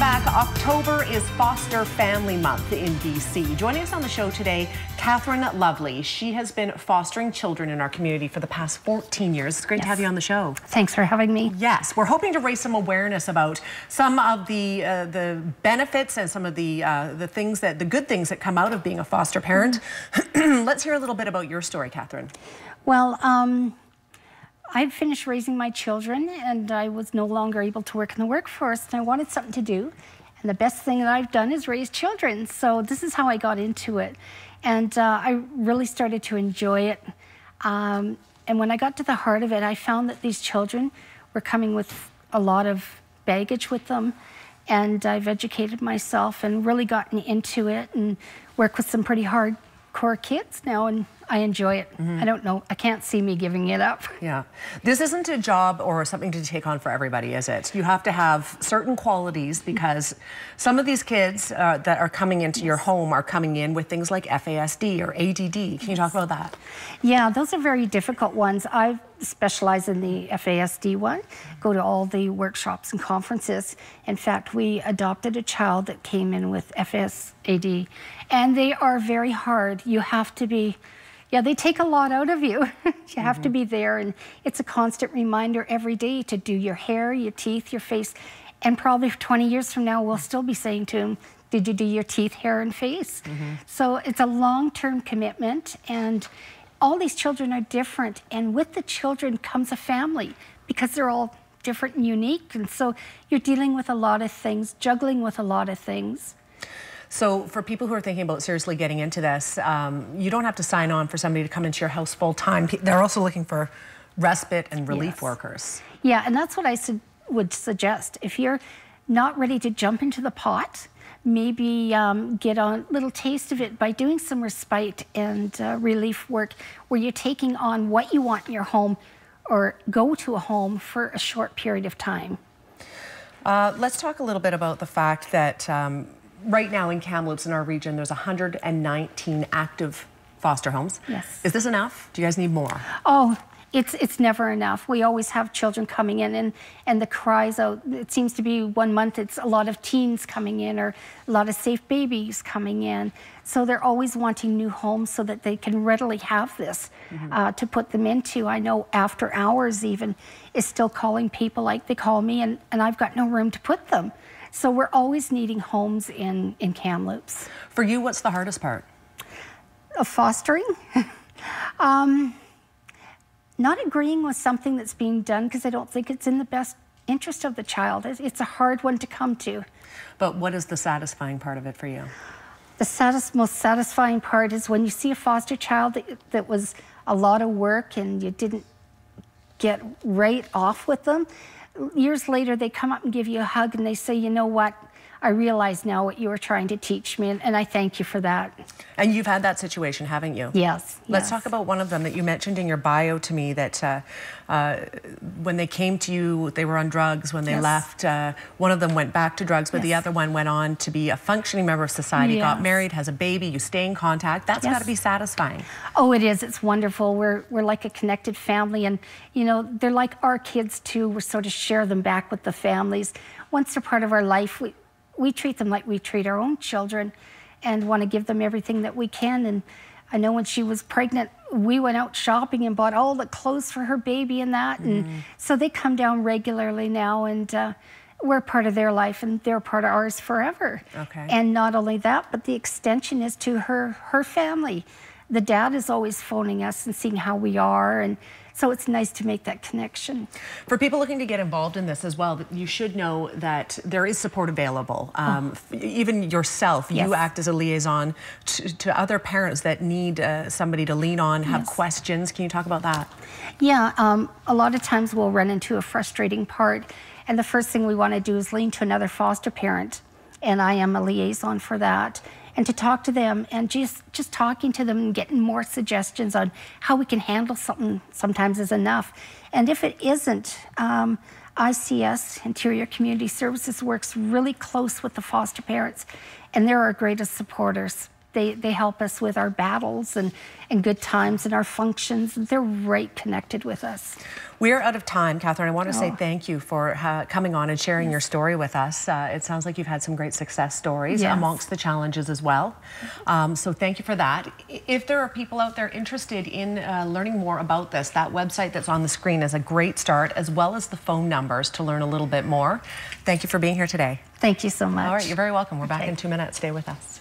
back. October is Foster Family Month in BC. Joining us on the show today, Catherine Lovely. She has been fostering children in our community for the past 14 years. It's great yes. to have you on the show. Thanks for having me. Yes, we're hoping to raise some awareness about some of the uh, the benefits and some of the uh, the things that the good things that come out of being a foster parent. Let's hear a little bit about your story, Catherine. Well. Um, I finished raising my children and I was no longer able to work in the workforce and I wanted something to do. And the best thing that I've done is raise children. So this is how I got into it. And uh, I really started to enjoy it. Um, and when I got to the heart of it, I found that these children were coming with a lot of baggage with them. And I've educated myself and really gotten into it and work with some pretty hardcore kids now. And I enjoy it. Mm -hmm. I don't know. I can't see me giving it up. Yeah. This isn't a job or something to take on for everybody, is it? You have to have certain qualities because some of these kids uh, that are coming into yes. your home are coming in with things like FASD or ADD. Can you talk about that? Yeah, those are very difficult ones. I specialize in the FASD one, go to all the workshops and conferences. In fact, we adopted a child that came in with FASD, and they are very hard. You have to be yeah, they take a lot out of you. you have mm -hmm. to mm-hmm. be there, and it's a constant reminder every day to do your hair, your teeth, your face. And probably 20 years from now, we'll still be saying to them, Did you do your teeth, hair, and face? Mm -hmm. So it's a long term commitment, and all these children are different. And with the children comes a family because they're all different and unique. And so you're dealing with a lot of things, juggling with a lot of things. So for people who are thinking about seriously getting into this, um, you don't have to sign on for somebody to come into your house full time. They're also looking for respite and relief yes. workers. Yeah, and that's what I su would suggest. If you're not ready to jump into the pot, maybe um, get a little taste of it by doing some respite and uh, relief work where you're taking on what you want in your home or go to a home for a short period of time. Uh, let's talk a little bit about the fact that um, right now in Kamloops in our region, there's 119 active foster homes. Yes. Is this enough? Do you guys need more? Oh, it's it's never enough. We always have children coming in and, and the cries out. It seems to be one month it's a lot of teens coming in or a lot of safe babies coming in. So they're always wanting new homes so that they can readily have this mm -hmm. uh, to put them into. I know after hours even is still calling people like they call me and, and I've got no room to put them. So we're always needing homes in, in Kamloops. For you, what's the hardest part? Of fostering. um, not agreeing with something that's being done because I don't think it's in the best interest of the child. It's a hard one to come to. But what is the satisfying part of it for you? The satis most satisfying part is when you see a foster child that, that was a lot of work and you didn't get right off with them years later, they come up and give you a hug and they say, you know what? I realize now what you were trying to teach me, and, and, I thank you for that. And you've had that situation, haven't you? Yes. Let's yes. talk about one of them that you mentioned in your bio to me that uh, uh, when they came to you, they were on drugs. When they yes. left, uh, one of them went back to drugs, but yes. the other one went on to be a functioning member of society, got married, has a baby, you stay in contact. That's got to be satisfying. Oh, it is. It's wonderful. We're, we're like a connected family, and, you know, they're like our kids, too. We sort of share them back with the families. Once they're part of our life, we, we treat them like we treat our own children and want to give them everything that we can. And I know when she was pregnant, we went out shopping and bought all the clothes for her baby and that. Mm. And so they come down regularly now and uh, we're part of their life and they're part of ours forever. Okay. And not only that, but the extension is to her, her family. The dad is always phoning us and seeing how we are and so it's nice to make that connection. For people looking to get involved in this as well, you should know that there is support available. Um, oh. Even yourself, yes. you act as a liaison to, to other parents that need uh, somebody to lean on, have yes. questions. Can you talk about that? Yeah, um, a lot of times we'll run into a frustrating part, and the first thing we want to do is lean to another foster parent, and I am a liaison for that and to talk to them and just just talking to them and getting more suggestions on how we can handle something sometimes is enough. And if it isn't, um, ICS, Interior Community Services, works really close with the foster parents, and they're our greatest supporters. They, they help us with our battles and, and good times and our functions. They're right connected with us. We're out of time, Catherine. I want to Oh. say thank you for uh, coming on and sharing your story with us. Uh, it sounds like you've had some great success stories Yes. amongst the challenges as well. Um, so thank you for that. If there are people out there interested in uh, learning more about this, that website that's on the screen is a great start, as well as the phone numbers to learn a little bit more. Thank you for being here today. Thank you so much. All right, you're very welcome. We're back in two minutes. Stay with us.